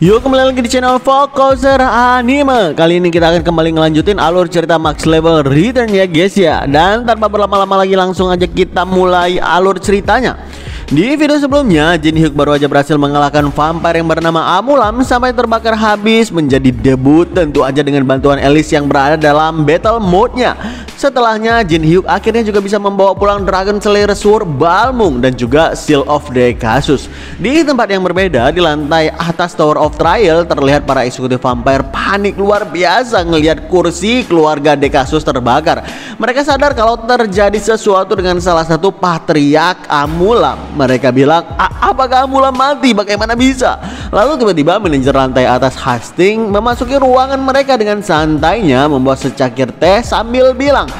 Yuk kembali lagi di channel Focuser Anime. Kali ini kita akan kembali ngelanjutin alur cerita Max Level Return ya guys ya. Dan tanpa berlama-lama lagi langsung aja kita mulai alur ceritanya di video sebelumnya, Jin Hyuk baru aja berhasil mengalahkan vampire yang bernama Amulam sampai terbakar habis menjadi debut tentu aja dengan bantuan Alice yang berada dalam battle mode-nya. Setelahnya, Jin Hyuk akhirnya juga bisa membawa pulang Dragon Slayer Sword Balmung dan juga Seal of the Casus. Di tempat yang berbeda, di lantai atas Tower of Trial terlihat para eksekutif vampire panik luar biasa ngelihat kursi keluarga Dekasus terbakar. Mereka sadar kalau terjadi sesuatu dengan salah satu patriark Amulam mereka bilang, apakah Mulan mati? Bagaimana bisa? Lalu tiba-tiba manajer lantai atas Hastings memasuki ruangan mereka dengan santainya membawa secakir teh sambil bilang,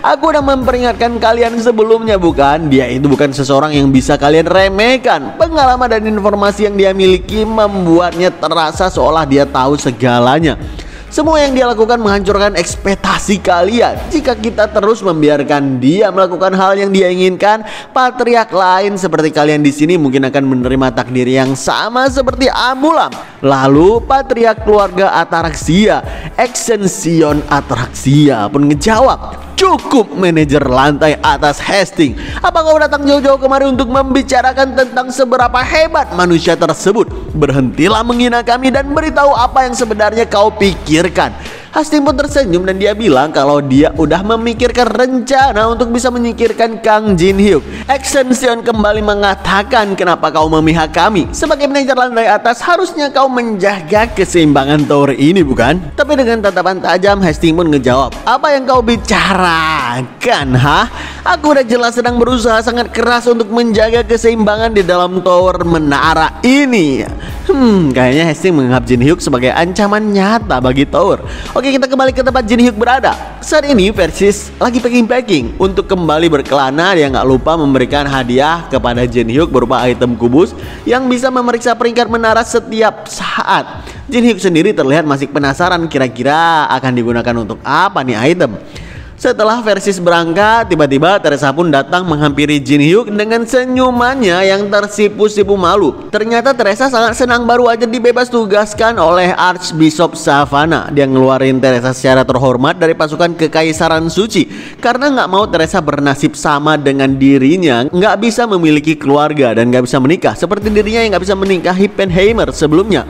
Aku udah memperingatkan kalian sebelumnya bukan Dia itu bukan seseorang yang bisa kalian remehkan Pengalaman dan informasi yang dia miliki membuatnya terasa seolah dia tahu segalanya semua yang dia lakukan menghancurkan ekspektasi kalian. Jika kita terus membiarkan dia melakukan hal yang dia inginkan, patriark lain seperti kalian di sini mungkin akan menerima takdir yang sama seperti Amulam. Lalu patriark keluarga Ataraxia, Extension Ataraxia pun ngejawab, Cukup manajer lantai atas Hastings Apa kau datang jauh-jauh kemari untuk membicarakan tentang seberapa hebat manusia tersebut Berhentilah menghina kami dan beritahu apa yang sebenarnya kau pikirkan Hastings pun tersenyum dan dia bilang kalau dia udah memikirkan rencana untuk bisa menyingkirkan Kang Jin Hyuk. Extension kembali mengatakan kenapa kau memihak kami. Sebagai manajer lantai atas harusnya kau menjaga keseimbangan tower ini bukan? Tapi dengan tatapan tajam Hastings pun ngejawab, apa yang kau bicarakan ha? Aku udah jelas sedang berusaha sangat keras untuk menjaga keseimbangan di dalam tower menara ini. Hmm, kayaknya Hastings menganggap Jin Hyuk sebagai ancaman nyata bagi tower. Oke, Oke kita kembali ke tempat Jin Hyuk berada. Saat ini Versis lagi packing-packing Untuk kembali berkelana. Dia nggak lupa memberikan hadiah kepada Jin Hyuk berupa item kubus Yang bisa memeriksa peringkat menara setiap saat. Jin Hyuk sendiri terlihat masih penasaran kira-kira akan digunakan untuk apa nih item setelah Versis berangkat, tiba-tiba Teresa pun datang menghampiri Jin Hyuk dengan senyumannya yang tersipu-sipu malu. Ternyata Teresa sangat senang baru aja dibebas tugaskan oleh Archbishop Savannah. Dia ngeluarin Teresa secara terhormat dari pasukan kekaisaran suci karena nggak mau Teresa bernasib sama dengan dirinya, nggak bisa memiliki keluarga dan nggak bisa menikah seperti dirinya yang nggak bisa menikahi Penheimer sebelumnya.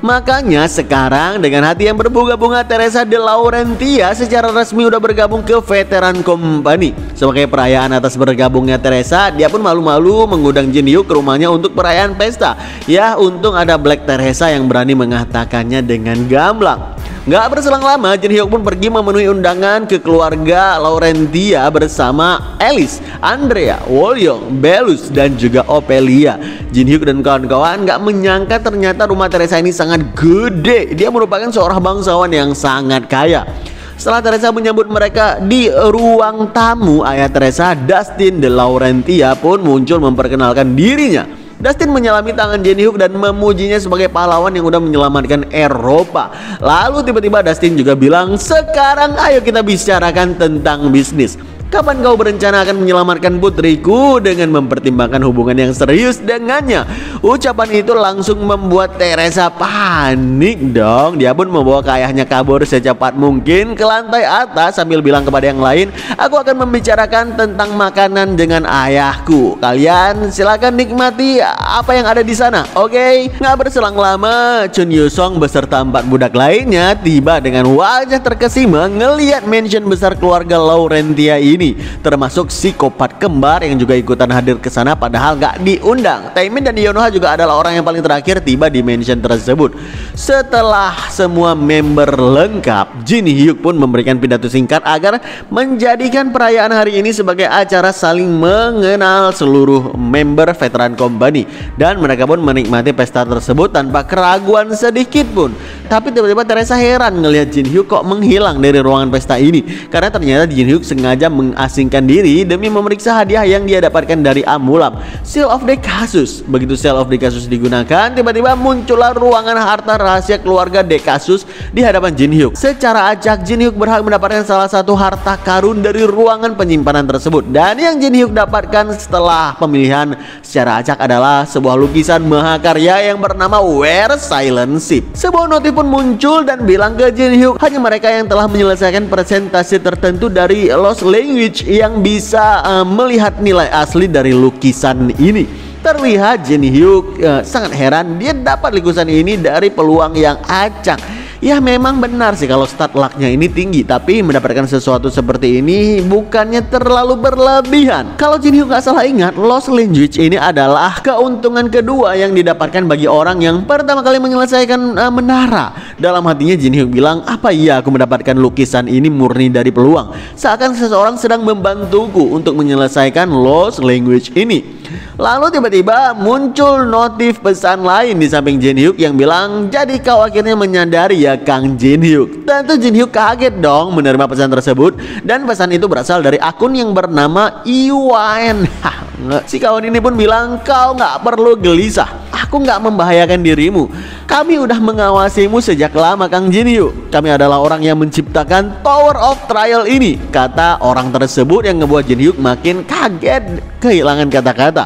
Makanya sekarang dengan hati yang berbunga-bunga Teresa de Laurentia secara resmi udah bergabung ke Veteran Company. Sebagai perayaan atas bergabungnya Teresa, dia pun malu-malu mengundang Jin Hyuk ke rumahnya untuk perayaan pesta. Ya untung ada Black Teresa yang berani mengatakannya dengan gamblang. Gak berselang lama, Jin Hyuk pun pergi memenuhi undangan ke keluarga Laurentia bersama Alice, Andrea, Wolyong, Belus, dan juga Opelia. Jin Hyuk dan kawan-kawan gak menyangka ternyata rumah Teresa ini sangat gede. Dia merupakan seorang bangsawan yang sangat kaya. Setelah Teresa menyambut mereka di ruang tamu, ayah Teresa, Dustin de Laurentia pun muncul memperkenalkan dirinya. Dustin menyelami tangan Jenny Hook dan memujinya sebagai pahlawan yang udah menyelamatkan Eropa. Lalu tiba-tiba Dustin juga bilang, sekarang ayo kita bicarakan tentang bisnis. Kapan kau berencana akan menyelamatkan putriku dengan mempertimbangkan hubungan yang serius dengannya? Ucapan itu langsung membuat Teresa panik dong. Dia pun membawa ayahnya kabur secepat mungkin ke lantai atas sambil bilang kepada yang lain, "Aku akan membicarakan tentang makanan dengan ayahku. Kalian silakan nikmati apa yang ada di sana." Oke, okay? nggak berselang lama, Chun Yusong beserta empat budak lainnya tiba dengan wajah terkesima ngeliat mansion besar keluarga Laurentia ini ini termasuk psikopat kembar yang juga ikutan hadir ke sana padahal gak diundang. Taemin dan Yonoha juga adalah orang yang paling terakhir tiba di mansion tersebut. Setelah semua member lengkap, Jin Hyuk pun memberikan pidato singkat agar menjadikan perayaan hari ini sebagai acara saling mengenal seluruh member veteran company dan mereka pun menikmati pesta tersebut tanpa keraguan sedikit pun. Tapi tiba-tiba Teresa heran ngelihat Jin Hyuk kok menghilang dari ruangan pesta ini karena ternyata Jin Hyuk sengaja meng mengasingkan diri demi memeriksa hadiah yang dia dapatkan dari Amulam, Seal of the Casus. Begitu Seal of the Casus digunakan, tiba-tiba muncullah ruangan harta rahasia keluarga Dekasus di hadapan Jin Hyuk. Secara acak, Jin Hyuk berhak mendapatkan salah satu harta karun dari ruangan penyimpanan tersebut. Dan yang Jin Hyuk dapatkan setelah pemilihan secara acak adalah sebuah lukisan mahakarya yang bernama Where Silent Ship. Sebuah notif pun muncul dan bilang ke Jin Hyuk hanya mereka yang telah menyelesaikan presentasi tertentu dari Lost Language yang bisa uh, melihat nilai asli dari lukisan ini. Terlihat Jin Hyuk uh, sangat heran dia dapat lukisan ini dari peluang yang acak Ya memang benar sih kalau start lucknya ini tinggi Tapi mendapatkan sesuatu seperti ini bukannya terlalu berlebihan. Kalau Jin Hyuk nggak salah ingat Lost Language ini adalah keuntungan kedua yang didapatkan bagi orang yang pertama kali menyelesaikan uh, menara. Dalam hatinya Jin Hyuk bilang Apa iya aku mendapatkan lukisan ini murni dari peluang? Seakan seseorang sedang membantuku untuk menyelesaikan Lost Language ini Lalu tiba-tiba muncul notif pesan lain di samping Jin Hyuk yang bilang Jadi kau akhirnya menyadari ya Kang Jin Hyuk? Tentu Jin Hyuk kaget dong menerima pesan tersebut. Dan pesan itu berasal dari akun yang bernama Iwan Si kawan ini pun bilang kau nggak perlu gelisah Aku nggak membahayakan dirimu. Kami udah mengawasimu sejak lama Kang Jin Hyuk Kami adalah orang yang menciptakan Tower of Trial ini Kata orang tersebut yang ngebuat Jin Hyuk makin kaget kehilangan kata-kata.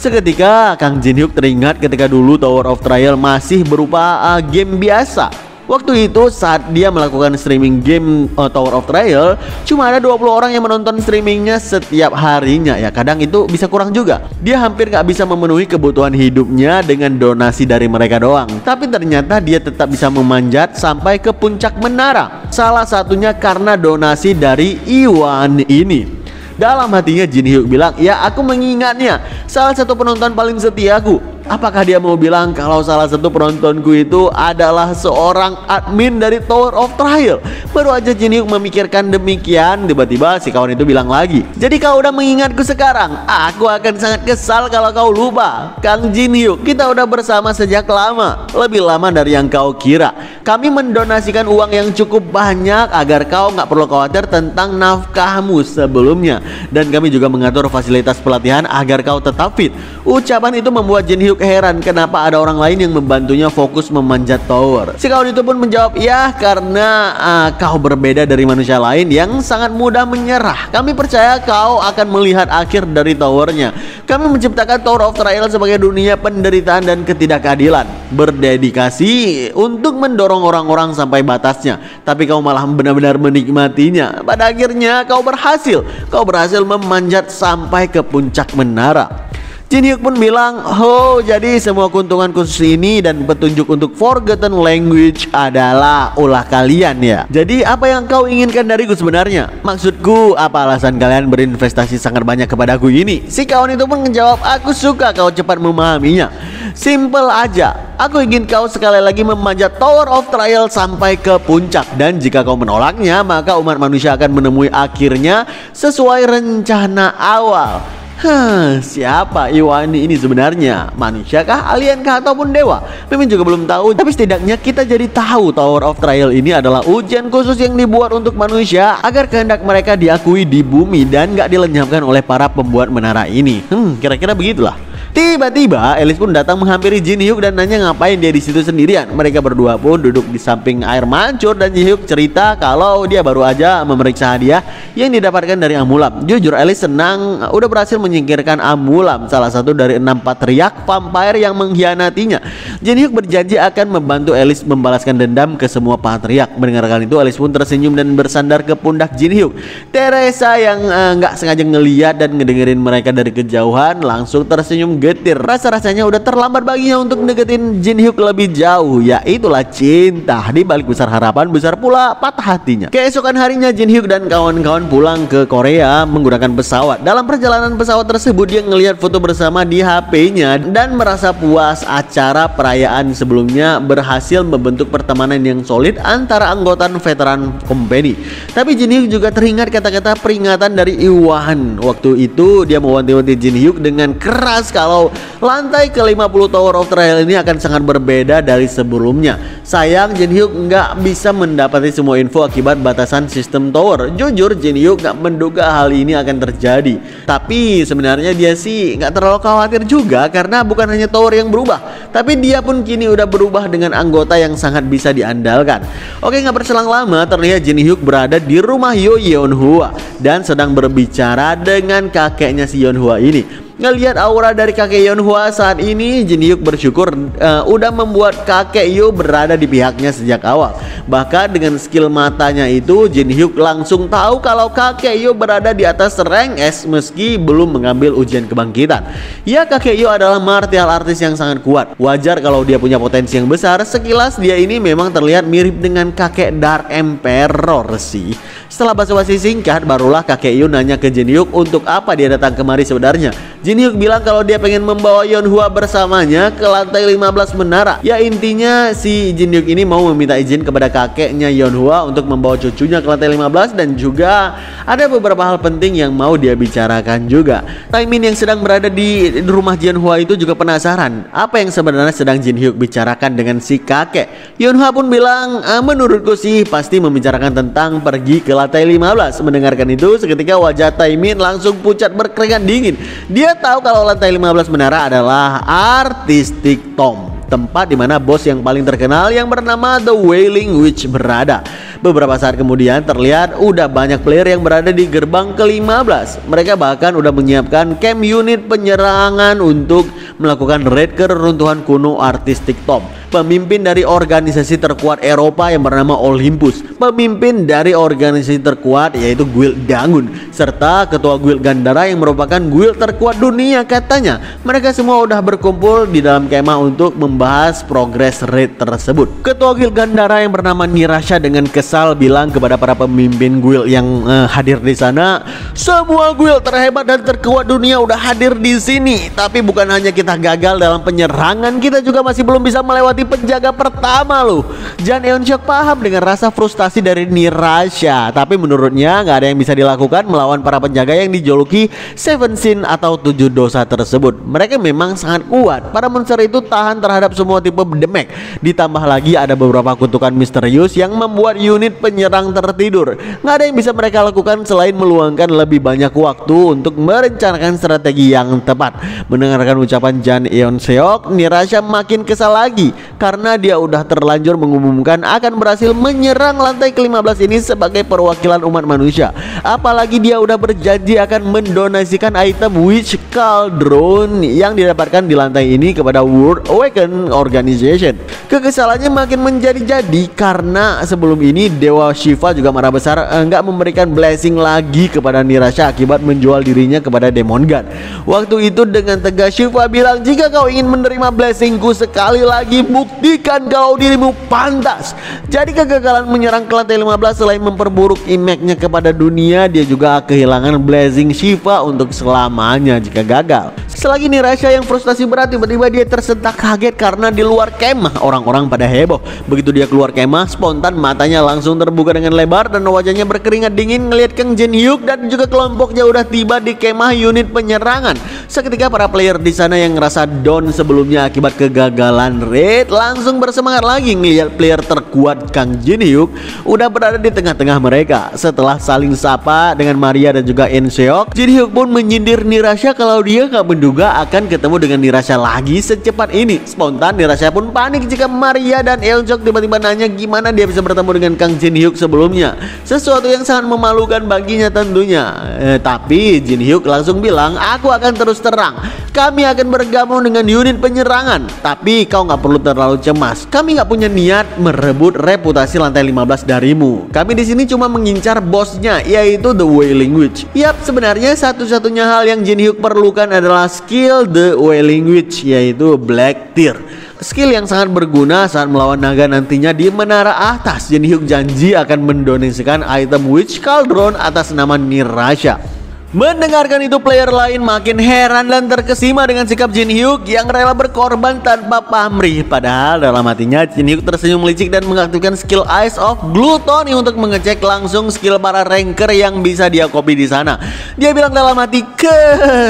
Seketika Kang Jin Hyuk teringat ketika dulu Tower of Trial masih berupa uh, game biasa Waktu itu saat dia melakukan streaming game uh, Tower of Trial Cuma ada 20 orang yang menonton streamingnya setiap harinya Ya. Kadang itu bisa kurang juga. Dia hampir gak bisa memenuhi kebutuhan hidupnya dengan donasi dari mereka doang. Tapi ternyata dia tetap bisa memanjat sampai ke puncak menara. Salah satunya karena donasi dari Iwan ini. Dalam hatinya Jin Hyuk bilang, ya aku mengingatnya. Salah satu penonton paling setiaku Apakah dia mau bilang kalau salah satu penontonku itu adalah seorang admin dari Tower of Trial? Baru aja Jin Hyuk memikirkan demikian, tiba-tiba si kawan itu bilang lagi, "Jadi kau udah mengingatku sekarang? Aku akan sangat kesal kalau kau lupa." Kang Jin Hyuk, kita udah bersama sejak lama, lebih lama dari yang kau kira. Kami mendonasikan uang yang cukup banyak agar kau nggak perlu khawatir tentang nafkahmu sebelumnya, dan kami juga mengatur fasilitas pelatihan agar kau tetap fit. Ucapan itu membuat Jin Hyuk heran kenapa ada orang lain yang membantunya fokus memanjat tower. Si kawan itu pun menjawab, ya karena uh, kau berbeda dari manusia lain yang sangat mudah menyerah. Kami percaya kau akan melihat akhir dari towernya. Kami menciptakan Tower of Trial sebagai dunia penderitaan dan ketidakadilan. Berdedikasi untuk mendorong orang-orang sampai batasnya. Tapi kau malah benar-benar menikmatinya. Pada akhirnya kau berhasil. Kau berhasil memanjat sampai ke puncak menara. Jin Hyuk pun bilang, Oh jadi semua keuntungan khusus ini dan petunjuk untuk Forgotten Language adalah ulah kalian ya. Jadi apa yang kau inginkan dariku sebenarnya? Maksudku apa alasan kalian berinvestasi sangat banyak kepadaku ini? Si kawan itu pun menjawab, aku suka kau cepat memahaminya. Simple aja, aku ingin kau sekali lagi memanjat Tower of Trial sampai ke puncak. Dan jika kau menolaknya, maka umat manusia akan menemui akhirnya sesuai rencana awal Hah, siapa Iwani ini sebenarnya? Manusia kah, alien kah, ataupun dewa? Mimin juga belum tahu, tapi setidaknya kita jadi tahu Tower of Trial ini adalah ujian khusus yang dibuat untuk manusia agar kehendak mereka diakui di bumi dan gak dilenyapkan oleh para pembuat menara ini. Hmm, kira-kira begitulah. Tiba-tiba Elis pun datang menghampiri Jin Hyuk dan nanya ngapain dia di situ sendirian. Mereka berdua pun duduk di samping air mancur dan Jin Hyuk cerita kalau dia baru aja memeriksa hadiah yang didapatkan dari Amulam. Jujur Elis senang udah berhasil menyingkirkan Amulam, salah satu dari enam patriark vampire yang mengkhianatinya. Jin Hyuk berjanji akan membantu Elis membalaskan dendam ke semua patriark. Mendengarkan itu Elis pun tersenyum dan bersandar ke pundak Jin Hyuk. Teresa yang eh, nggak uh, sengaja ngeliat dan ngedengerin mereka dari kejauhan langsung tersenyum getir. Rasa-rasanya udah terlambat baginya untuk deketin Jin Hyuk lebih jauh Ya itulah cinta. Di balik besar harapan besar pula patah hatinya. Keesokan harinya Jin Hyuk dan kawan-kawan pulang ke Korea menggunakan pesawat. Dalam perjalanan pesawat tersebut dia ngelihat foto bersama di HP-nya Dan merasa puas acara perayaan sebelumnya berhasil membentuk pertemanan yang solid antara anggota veteran company. Tapi Jin Hyuk juga teringat kata-kata peringatan dari Iwan Waktu itu dia mewanti-wanti Jin Hyuk dengan keras kalau kalau lantai ke-50 Tower of Trial ini akan sangat berbeda dari sebelumnya. Sayang Jin Hyuk nggak bisa mendapati semua info akibat batasan sistem tower. Jujur Jin Hyuk nggak menduga hal ini akan terjadi. Tapi sebenarnya dia sih nggak terlalu khawatir juga karena bukan hanya tower yang berubah, tapi dia pun kini udah berubah dengan anggota yang sangat bisa diandalkan. Oke nggak berselang lama terlihat Jin Hyuk berada di rumah Yo Yeon Hwa dan sedang berbicara dengan kakeknya si Yeon Hwa ini. Ngelihat aura dari kakek Yeonhwa saat ini, Jin Hyuk bersyukur uh, udah membuat kakek Yo berada di pihaknya sejak awal. Bahkan dengan skill matanya itu, Jin Hyuk langsung tahu kalau kakek Yo berada di atas rank S meski belum mengambil ujian kebangkitan. Ya kakek Yo adalah martial artis yang sangat kuat. Wajar kalau dia punya potensi yang besar. Sekilas dia ini memang terlihat mirip dengan kakek Dark Emperor sih. Setelah basa-basi singkat, barulah kakek Yo nanya ke Jin Hyuk untuk apa dia datang kemari sebenarnya. Jin Hyuk bilang kalau dia pengen membawa Yeon Hwa bersamanya ke lantai 15 menara. Ya intinya si Jin Hyuk ini mau meminta izin kepada kakeknya Yeon Hwa untuk membawa cucunya ke lantai 15 dan juga ada beberapa hal penting yang mau dia bicarakan juga. Taimin yang sedang berada di rumah Jin Hwa itu juga penasaran apa yang sebenarnya sedang Jin Hyuk bicarakan dengan si kakek. Yeon Hwa pun bilang, e, menurutku sih pasti membicarakan tentang pergi ke lantai 15. Mendengarkan itu seketika wajah Taimin langsung pucat berkeringat dingin. Dia tahu kalau lantai 15 menara adalah Artistic Tom tempat di mana bos yang paling terkenal yang bernama The Wailing Witch berada. Beberapa saat kemudian terlihat udah banyak player yang berada di gerbang ke-15. Mereka bahkan udah menyiapkan camp unit penyerangan untuk melakukan raid ke reruntuhan kuno Artistic Tom pemimpin dari organisasi terkuat Eropa yang bernama Olympus, pemimpin dari organisasi terkuat yaitu Guild Dangun, serta ketua Guild Gandara yang merupakan guild terkuat dunia katanya. Mereka semua udah berkumpul di dalam kemah untuk membahas progres raid tersebut. Ketua Guild Gandara yang bernama Nirasha dengan kesal bilang kepada para pemimpin guild yang uh, hadir di sana, semua guild terhebat dan terkuat dunia udah hadir di sini. Tapi bukan hanya kita gagal dalam penyerangan, kita juga masih belum bisa melewati penjaga pertama loh. Jan Eon Seok paham dengan rasa frustasi dari Nirasha, tapi menurutnya nggak ada yang bisa dilakukan melawan para penjaga yang dijuluki Seven Sin atau tujuh dosa tersebut. Mereka memang sangat kuat. Para monster itu tahan terhadap semua tipe demek. Ditambah lagi ada beberapa kutukan misterius yang membuat unit penyerang tertidur. Nggak ada yang bisa mereka lakukan selain meluangkan lebih banyak waktu untuk merencanakan strategi yang tepat. Mendengarkan ucapan Jan Eon Seok, Nirasha makin kesal lagi karena dia udah terlanjur mengumumkan akan berhasil menyerang lantai ke-15 ini sebagai perwakilan umat manusia. Apalagi dia udah berjanji akan mendonasikan item Witch Cauldron yang didapatkan di lantai ini kepada World Awaken Organization. Kekesalannya makin menjadi-jadi karena sebelum ini Dewa Shiva juga marah besar enggak eh, memberikan blessing lagi kepada Nirasha akibat menjual dirinya kepada Demon God. Waktu itu dengan tegas Shiva bilang jika kau ingin menerima blessingku sekali lagi bu buktikan kau dirimu pantas. Jadi kegagalan menyerang ke lantai 15 selain memperburuk image-nya kepada dunia, dia juga kehilangan blessing Shiva untuk selamanya jika gagal. Selagi Nirasha yang frustasi berat tiba-tiba dia tersentak kaget karena di luar kemah orang-orang pada heboh. Begitu dia keluar kemah, spontan matanya langsung terbuka dengan lebar dan wajahnya berkeringat dingin ngelihat Kang Jin Hyuk dan juga kelompoknya udah tiba di kemah unit penyerangan. Seketika para player di sana yang ngerasa down sebelumnya akibat kegagalan raid langsung bersemangat lagi ngelihat player terkuat Kang Jin Hyuk udah berada di tengah-tengah mereka. Setelah saling sapa dengan Maria dan juga In Seok, Jin Hyuk pun menyindir Nirasha kalau dia gak mendukung juga akan ketemu dengan Nirasha lagi secepat ini. Spontan Nirasha pun panik jika Maria dan Eljok tiba-tiba nanya gimana dia bisa bertemu dengan Kang Jin Hyuk sebelumnya. Sesuatu yang sangat memalukan baginya tentunya. Eh, tapi Jin Hyuk langsung bilang, aku akan terus terang. Kami akan bergabung dengan unit penyerangan. Tapi kau nggak perlu terlalu cemas. Kami nggak punya niat merebut reputasi lantai 15 darimu. Kami di sini cuma mengincar bosnya, yaitu The Wailing Witch. Yap, sebenarnya satu-satunya hal yang Jin Hyuk perlukan adalah skill The Wailing Witch yaitu Black Tear. Skill yang sangat berguna saat melawan naga nantinya di menara atas. Jin Hyuk janji akan mendonasikan item Witch Cauldron atas nama Nirasha. Mendengarkan itu player lain makin heran dan terkesima dengan sikap Jin Hyuk yang rela berkorban tanpa pamrih. Padahal dalam hatinya Jin Hyuk tersenyum licik dan mengaktifkan skill Eyes of Gluttony untuk mengecek langsung skill para ranker yang bisa dia copy di sana. Dia bilang dalam hati ke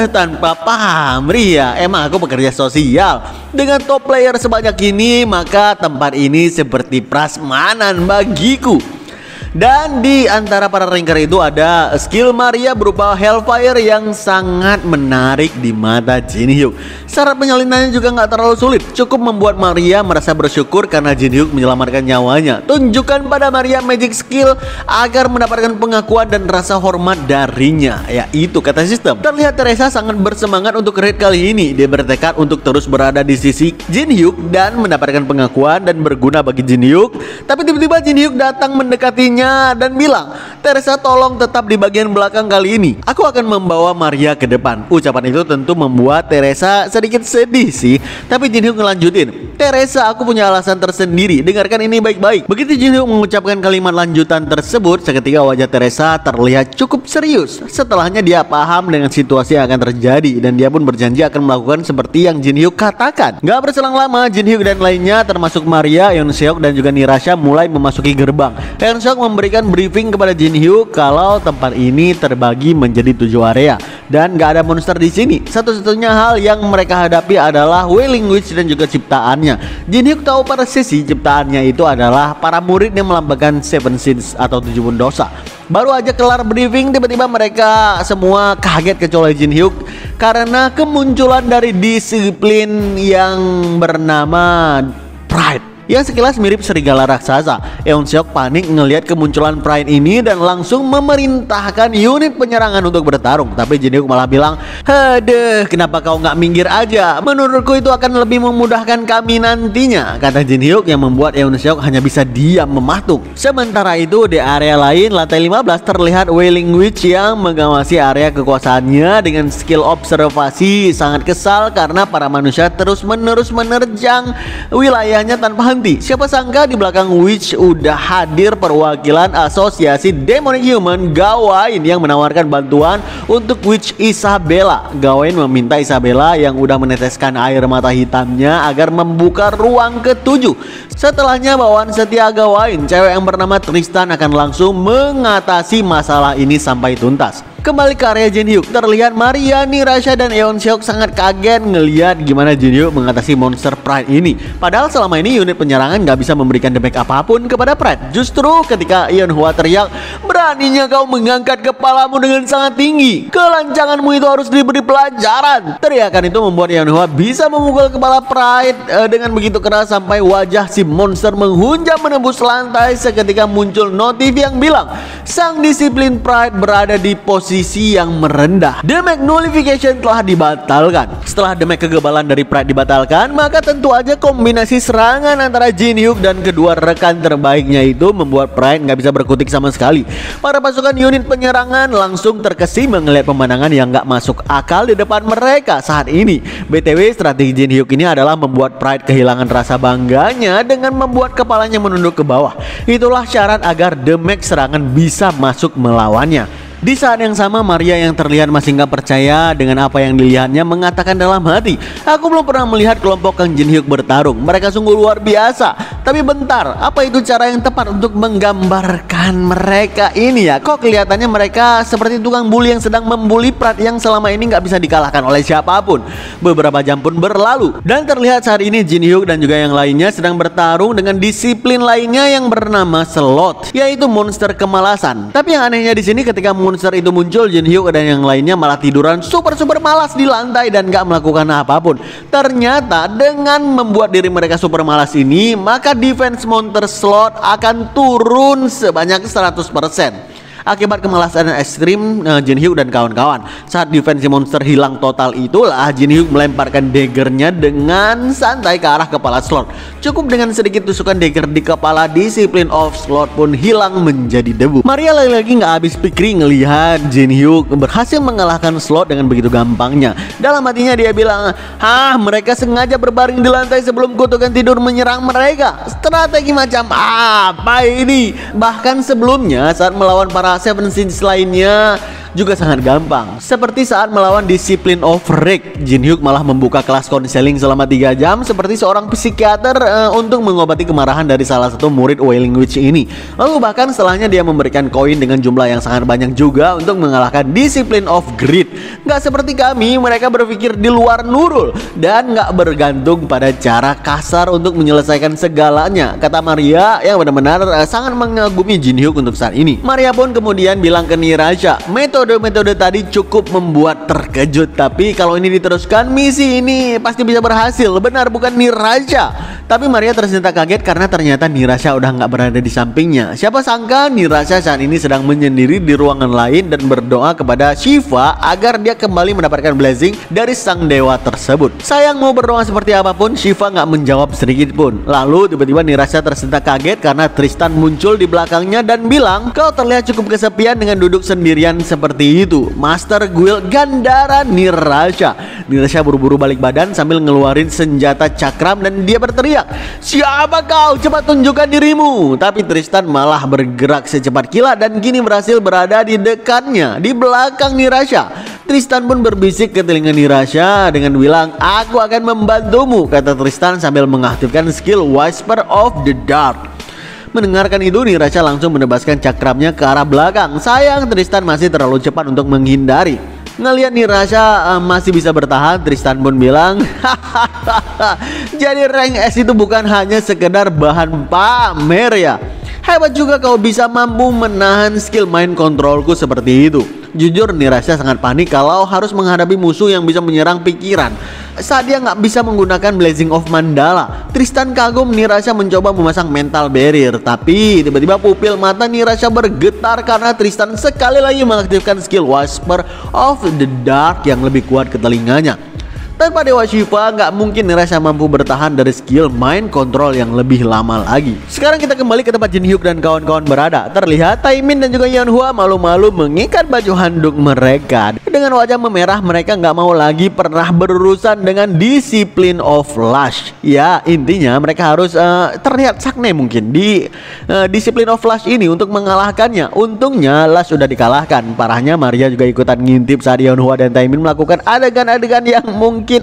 tanpa pamrih ya. Emang aku bekerja sosial. Dengan top player sebanyak ini maka tempat ini seperti prasmanan bagiku. Dan di antara para ranker itu ada skill Maria berupa Hellfire yang sangat menarik di mata Jin Hyuk. Syarat penyalinannya juga nggak terlalu sulit, cukup membuat Maria merasa bersyukur karena Jin Hyuk menyelamatkan nyawanya. Tunjukkan pada Maria magic skill agar mendapatkan pengakuan dan rasa hormat darinya. Ya itu kata sistem. Terlihat Teresa sangat bersemangat untuk raid kali ini. Dia bertekad untuk terus berada di sisi Jin Hyuk dan mendapatkan pengakuan dan berguna bagi Jin Hyuk. Tapi tiba-tiba Jin Hyuk datang mendekatinya dan bilang, Teresa tolong tetap di bagian belakang kali ini. Aku akan membawa Maria ke depan. Ucapan itu tentu membuat Teresa sedikit sedih sih. Tapi Jin Hyuk ngelanjutin, Teresa aku punya alasan tersendiri. Dengarkan ini baik-baik. Begitu Jin Hyuk mengucapkan kalimat lanjutan tersebut, seketika wajah Teresa terlihat cukup serius. Setelahnya dia paham dengan situasi yang akan terjadi dan dia pun berjanji akan melakukan seperti yang Jin Hyuk katakan. Gak berselang lama, Jin Hyuk dan lainnya termasuk Maria, Yeon Seok dan juga Nirasha mulai memasuki gerbang. Yeon Seok memberikan briefing kepada Jin Hyuk kalau tempat ini terbagi menjadi tujuh area dan gak ada monster di sini. Satu-satunya hal yang mereka hadapi adalah Wailing Witch dan juga ciptaannya. Jin Hyuk tahu pada sisi ciptaannya itu adalah para murid yang melambangkan Seven Sins atau tujuh pun dosa. Baru aja kelar briefing tiba-tiba mereka semua kaget kecuali Jin Hyuk karena kemunculan dari disiplin yang bernama Pride yang sekilas mirip serigala raksasa. Eun Seok panik ngelihat kemunculan Pride ini dan langsung memerintahkan unit penyerangan untuk bertarung. Tapi Jin Hyuk malah bilang, Hadeh, kenapa kau nggak minggir aja? Menurutku itu akan lebih memudahkan kami nantinya. Kata Jin Hyuk yang membuat Eun Seok hanya bisa diam mematung. Sementara itu di area lain, lantai 15 terlihat Wailing Witch yang mengawasi area kekuasaannya dengan skill observasi sangat kesal karena para manusia terus menerus menerjang wilayahnya tanpa berhenti. Siapa sangka di belakang Witch udah hadir perwakilan asosiasi Demonic Human Gawain yang menawarkan bantuan untuk Witch Isabella. Gawain meminta Isabella yang udah meneteskan air mata hitamnya agar membuka ruang ketujuh. Setelahnya bawaan setia Gawain, cewek yang bernama Tristan akan langsung mengatasi masalah ini sampai tuntas. Kembali ke area Jin Hyuk, terlihat Maria, Nirasha, dan Eon Seok sangat kaget ngeliat gimana Jin Hyuk mengatasi monster Pride ini. Padahal selama ini unit penyerangan nggak bisa memberikan damage apa pun kepada Pride. Justru ketika Eon Hwa teriak, beraninya kau mengangkat kepalamu dengan sangat tinggi. Kelancanganmu itu harus diberi pelajaran. Teriakan itu membuat Eon Hwa bisa memukul kepala Pride uh, dengan begitu keras sampai wajah si monster menghunjam menembus lantai seketika muncul notif yang bilang, sang disiplin Pride berada di posisi posisi yang merendah. Damage nullification telah dibatalkan. Setelah damage kegebalan dari Pride dibatalkan, maka tentu aja kombinasi serangan antara Jin Hyuk dan kedua rekan terbaiknya itu membuat Pride nggak bisa berkutik sama sekali. Para pasukan unit penyerangan langsung terkesima melihat pemandangan yang nggak masuk akal di depan mereka saat ini. BTW strategi Jin Hyuk ini adalah membuat Pride kehilangan rasa bangganya dengan membuat kepalanya menunduk ke bawah. Itulah syarat agar damage serangan bisa masuk melawannya. Di saat yang sama Maria yang terlihat masih nggak percaya dengan apa yang dilihatnya mengatakan dalam hati, aku belum pernah melihat kelompok Kang Jin Hyuk bertarung. Mereka sungguh luar biasa. Tapi bentar, apa itu cara yang tepat untuk menggambarkan mereka ini ya? Kok kelihatannya mereka seperti tukang bully yang sedang membuli Prat yang selama ini nggak bisa dikalahkan oleh siapa pun. Beberapa jam pun berlalu dan terlihat saat ini Jin Hyuk dan juga yang lainnya sedang bertarung dengan disiplin lainnya yang bernama Slot, yaitu monster kemalasan. Tapi yang anehnya di sini ketika monster itu muncul Jin Hyuk dan yang lainnya malah tiduran super super malas di lantai dan gak melakukan apa pun ternyata dengan membuat diri mereka super malas ini maka defense monster slot akan turun sebanyak 100% Akibat kemalasan ekstrim uh, Jin Hyuk dan kawan-kawan. Saat defensi monster hilang total itulah Jin Hyuk melemparkan daggernya dengan santai ke arah kepala slot. Cukup dengan sedikit tusukan dagger di kepala disiplin of slot pun hilang menjadi debu. Maria lagi-lagi nggak habis pikir ngelihat Jin Hyuk berhasil mengalahkan slot dengan begitu gampangnya. Dalam hatinya dia bilang, Hah mereka sengaja berbaring di lantai sebelum kutukan tidur menyerang mereka. Strategi macam apa ini? Bahkan sebelumnya saat melawan para Seven Sins lainnya juga sangat gampang. Seperti saat melawan disiplin of Rick, Jin Hyuk malah membuka kelas konseling selama 3 jam seperti seorang psikiater uh, untuk mengobati kemarahan dari salah satu murid Wailing Witch ini. Lalu bahkan setelahnya dia memberikan koin dengan jumlah yang sangat banyak juga untuk mengalahkan disiplin of Greed. Gak seperti kami, mereka berpikir di luar Nurul dan gak bergantung pada cara kasar untuk menyelesaikan segalanya. Kata Maria yang benar-benar uh, sangat mengagumi Jin Hyuk untuk saat ini. Maria pun kemudian bilang ke Nirasha, metode-metode tadi cukup membuat terkejut, tapi kalau ini diteruskan misi ini pasti bisa berhasil. Benar bukan Nirasha? Tapi Maria ternyata kaget karena ternyata Nirasha udah nggak berada di sampingnya. Siapa sangka Nirasha saat ini sedang menyendiri di ruangan lain dan berdoa kepada Shiva agar dia kembali mendapatkan blessing dari sang dewa tersebut. Sayang mau berdoa seperti apa pun, Shiva nggak menjawab sedikit pun. Lalu tiba-tiba Nirasha tersentak kaget karena Tristan muncul di belakangnya dan bilang, kau terlihat cukup kesepian dengan duduk sendirian seperti itu. Master Guild Gandara Nirasha. Nirasha buru-buru balik badan sambil ngeluarin senjata cakram dan dia berteriak, Siapa kau? Cepat tunjukkan dirimu. Tapi Tristan malah bergerak secepat kilat dan kini berhasil berada di dekatnya, di belakang Nirasha. Tristan pun berbisik ke telinga Nirasha dengan bilang, Aku akan membantumu, kata Tristan sambil mengaktifkan skill Whisper of the Dark. Mendengarkan itu, Nirasha langsung menebaskan cakramnya ke arah belakang. Sayang, Tristan masih terlalu cepat untuk menghindari. Ngeliat Nirasha uh, masih bisa bertahan, Tristan pun bilang, Jadi rank S itu bukan hanya sekedar bahan pamer ya. Hebat juga kau bisa mampu menahan skill main kontrolku seperti itu. Jujur Nirasha sangat panik kalau harus menghadapi musuh yang bisa menyerang pikiran saat dia nggak bisa menggunakan Blazing of Mandala. Tristan kagum Nirasha mencoba memasang mental barrier, tapi tiba-tiba pupil mata Nirasha bergetar karena Tristan sekali lagi mengaktifkan skill Whisper of the Dark yang lebih kuat ke telinganya. Tanpa Dewa Shiva nggak mungkin Nirasha mampu bertahan dari skill mind control yang lebih lama lagi. Sekarang kita kembali ke tempat Jin Hyuk dan kawan-kawan berada. Terlihat Taimin dan juga Yan Hua malu-malu mengikat baju handuk mereka. Dengan wajah memerah mereka nggak mau lagi pernah berurusan dengan disiplin of Flash. Ya intinya mereka harus uh, terlihat sakne mungkin di uh, disiplin of Flash ini untuk mengalahkannya. Untungnya Lash sudah dikalahkan. Parahnya Maria juga ikutan ngintip saat Yan Hua dan Taimin melakukan adegan-adegan yang mungkin mungkin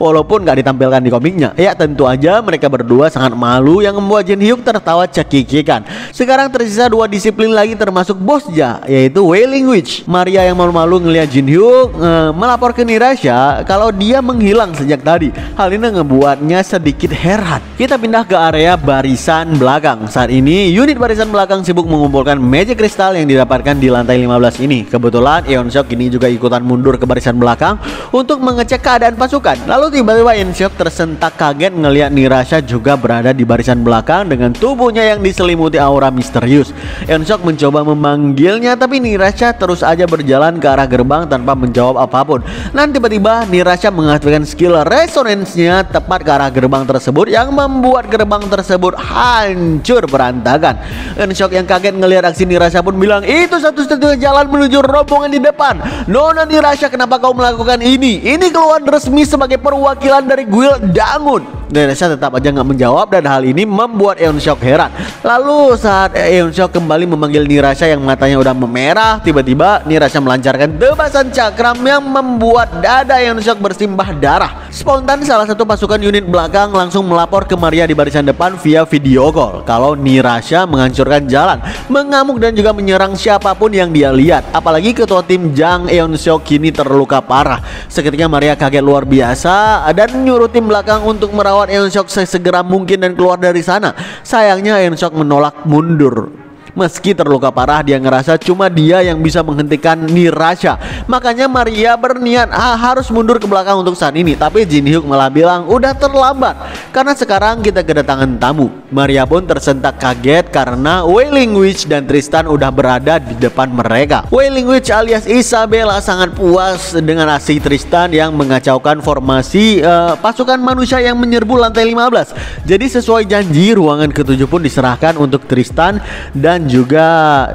walaupun gak ditampilkan di komiknya. Ya tentu aja mereka berdua sangat malu yang membuat Jin Hyuk tertawa cekikikan. Sekarang tersisa dua disiplin lagi termasuk bosnya yaitu Wailing Witch Maria yang malu-malu ngeliat Jin Hyuk uh, melapor ke Nirasha kalau dia menghilang sejak tadi. Hal ini ngebuatnya sedikit heran. Kita pindah ke area barisan belakang. Saat ini unit barisan belakang sibuk mengumpulkan magic crystal yang didapatkan di lantai 15 ini. Kebetulan Eon Shock ini juga ikutan mundur ke barisan belakang untuk mengecek mengecek keadaan pasukan. Lalu tiba-tiba Insyok tersentak kaget ngelihat Nirasha juga berada di barisan belakang dengan tubuhnya yang diselimuti aura misterius. Insyok mencoba memanggilnya tapi Nirasha terus aja berjalan ke arah gerbang tanpa menjawab apa pun. Dan tiba-tiba Nirasha mengaktifkan skill resonance-nya tepat ke arah gerbang tersebut yang membuat gerbang tersebut hancur berantakan. Insyok yang kaget ngelihat aksi Nirasha pun bilang, "Itu satu-satunya jalan menuju rombongan di depan." Nona Nirasha, kenapa kau melakukan ini? Ini keluhan resmi sebagai perwakilan dari Guild Dangun. Nirasha tetap aja nggak menjawab dan hal ini membuat Eon Shock heran. Lalu saat Eon Shock kembali memanggil Nirasha yang matanya udah memerah, tiba-tiba Nirasha melancarkan tebasan cakram yang membuat dada Eon Shock bersimbah darah. Spontan salah satu pasukan unit belakang langsung melapor ke Maria di barisan depan via video call kalau Nirasha menghancurkan jalan, mengamuk dan juga menyerang siapa pun yang dia lihat. Apalagi ketua tim Jang Eon Shock kini terluka parah. Seketika Maria kaget luar biasa dan nyuruh tim belakang untuk merawat merawat Eonshock sesegera mungkin dan keluar dari sana. Sayangnya Eonshock menolak mundur. Meski terluka parah dia ngerasa cuma dia yang bisa menghentikan Nirasha. Makanya Maria berniat ah, harus mundur ke belakang untuk saat ini. Tapi Jin Hyuk malah bilang udah terlambat Karena sekarang kita kedatangan tamu. Maria pun tersentak kaget karena Wailing Witch dan Tristan udah berada di depan mereka. Wailing Witch alias Isabella sangat puas dengan aksi Tristan yang mengacaukan formasi uh, pasukan manusia yang menyerbu lantai 15 Jadi sesuai janji ruangan ketujuh pun diserahkan untuk Tristan dan juga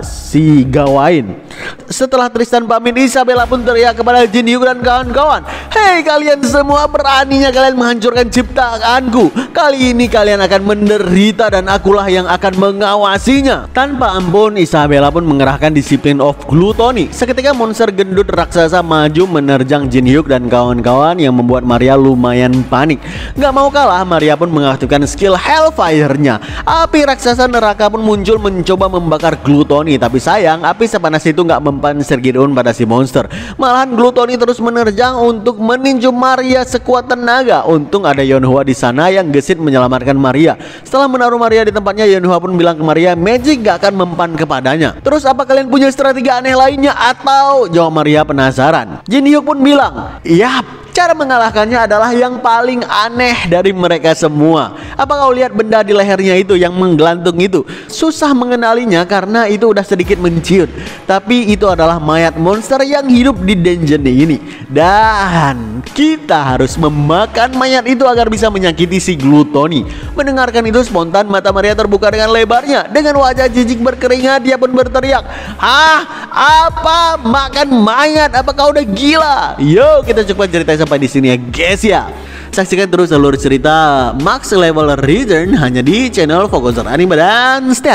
si Gawain. Setelah Tristan pamit, Isabella pun teriak kepada Jin Hyuk dan kawan-kawan. Hei kalian semua beraninya kalian menghancurkan ciptaanku. Kali ini kalian akan menderita dan akulah yang akan mengawasinya. Tanpa ampun, Isabella pun mengerahkan disiplin of gluttony. Seketika monster gendut raksasa maju menerjang Jin Hyuk dan kawan-kawan yang membuat Maria lumayan panik. Gak mau kalah, Maria pun mengaktifkan skill Hellfire-nya. Api raksasa neraka pun muncul mencoba membakar gluttony, tapi sayang api sepanas itu nggak mempan Sergidon pada si monster. Malahan Glutoni terus menerjang untuk meninju Maria sekuat tenaga. Untung ada Yonhua di sana yang gesit menyelamatkan Maria. Setelah menaruh Maria di tempatnya, Yonhua pun bilang ke Maria, Magic gak akan mempan kepadanya. Terus apa kalian punya strategi aneh lainnya atau? Jawab Maria penasaran. Jin Hyuk pun bilang, Yap, Cara mengalahkannya adalah yang paling aneh dari mereka semua. Apa kau lihat benda di lehernya itu yang menggelantung itu? Susah mengenalinya karena itu udah sedikit menciut. Tapi itu adalah mayat monster yang hidup di dungeon ini. Dan kita harus memakan mayat itu agar bisa menyakiti si Glutoni. Mendengarkan itu spontan mata Maria terbuka dengan lebarnya. Dengan wajah jijik berkeringat dia pun berteriak, "Hah? Apa? Makan mayat? Apa kau udah gila?" Yo, kita coba cerita sampai di sini ya guys ya. Saksikan terus seluruh cerita Max Level Return hanya di channel Fokuser Anime dan Stay